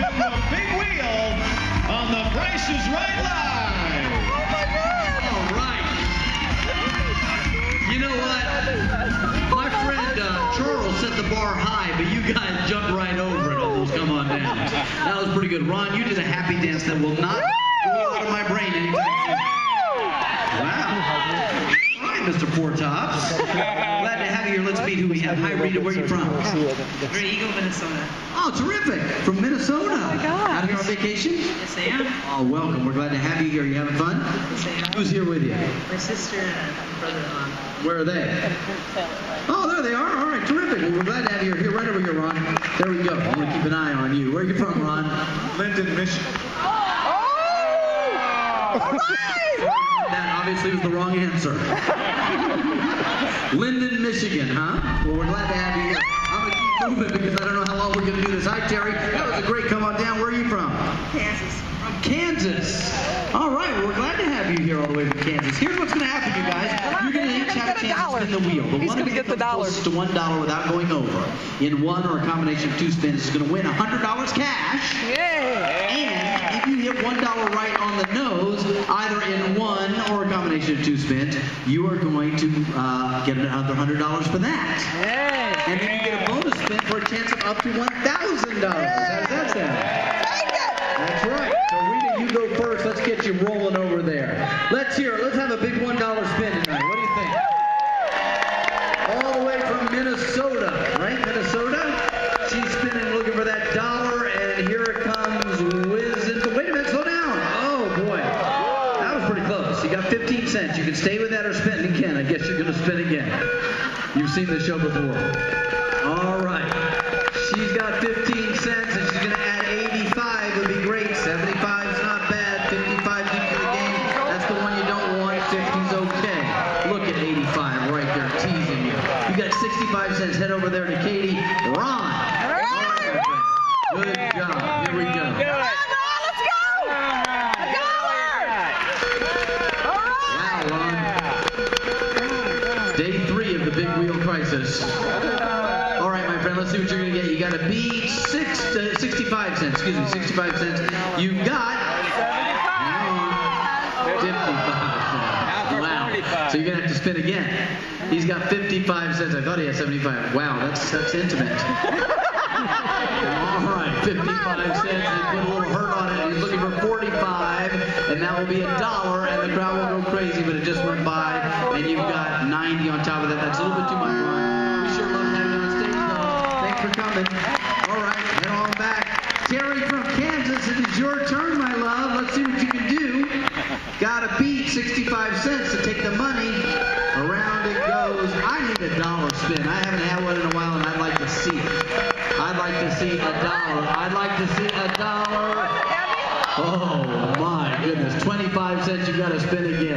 the big wheel on The Price is Right Live. Oh my God! All right. You know what? My friend uh, Charles set the bar high, but you guys jumped right over it on those come on down. That was pretty good. Ron, you did a happy dance that will not go out of my brain anytime soon. Wow. All right, Mr. Four Tops. here. Let's meet who we have. Hi, Rita. Where are you from? We're Eagle, Minnesota. Oh, terrific. From Minnesota. Oh, my gosh. Out here on vacation? Yes, I am. Oh, welcome. We're glad to have you here. You having fun? Yes, I am. Who's here with you? My sister and brother-in-law. Where are they? Oh, there they are. All right, terrific. Well, we're glad to have you here. Right over here, Ron. There we go. I'm going to keep an eye on you. Where are you from, Ron? Linden, Michigan. Oh! Oh! That obviously was the wrong answer. Linden, Michigan, huh? Well, we're glad to have you here. I'm going to keep moving because I don't know how long we're going to do this. Hi, Terry. That was a great come on down. Where are you from? Kansas. From Kansas. All right, well, we're glad to have you here all the way from Kansas. Here's what's going to happen, you guys. You're going to each have a chance to spin the wheel. The He's one gonna get the comes dollar. closest to one dollar without going over in one or a combination of two spins is going to win $100 cash. Yay! And if you hit one dollar right on the nose, either in one or a combination of two spins, you are going to uh, get another hundred dollars for that. Yay! And then you get a bonus spin for a chance of up to one thousand dollars. How does that sound? That's right. So Rita, you go first. Let's get you rolling over there. Let's hear it. Let's have a big one dollar spin tonight. What do you think? All the way from Minnesota, right? Minnesota. She's spinning, looking for that dollar, and here it comes. Whizzing. Wait a minute. Slow down. Oh boy, that was pretty close. You got 15 cents. You can stay with that or spin again. I guess you're gonna spin again. You've seen the show before. All right. She's got 15 cents, and she's gonna add 85. Would be great. 75 is not bad. 55 deep for the game. That's the one you don't want. 50's okay. Look at 85 right there, teasing you. You got 65 cents. Head over there to Katie. Ron. All right. Good job. Here we go. Let's go! A dollar! All right! Wow, Ron. Day three of the big wheel crisis. All right, my friend, let's see what you're going to get. You got to beat six, uh, 65 cents. Excuse me, 65 cents. You've got. Hang on, 55. Wow. So you're going to have to spin again. He's got 55 cents. I thought he had 75. Wow, that's that's intimate. All right, 55 cents. He put a little hurt on it. He's looking for 45, and that will be a dollar, and the crowd will go crazy, but it just went by, and you've got 90 on top of that. That's a little bit too much. We sure love having you on stage, though. Thanks for coming. All right, head on back. Terry from Kansas, it is your turn, my love. Let's see what you can do. Got to beat 65 cents to take the money. Around it goes. I need a dollar spin. I haven't had one in a while, and I'd like to see it. I'd like to see a dollar. I'd like to see a dollar. Oh my goodness, 25 cents you got to spin again.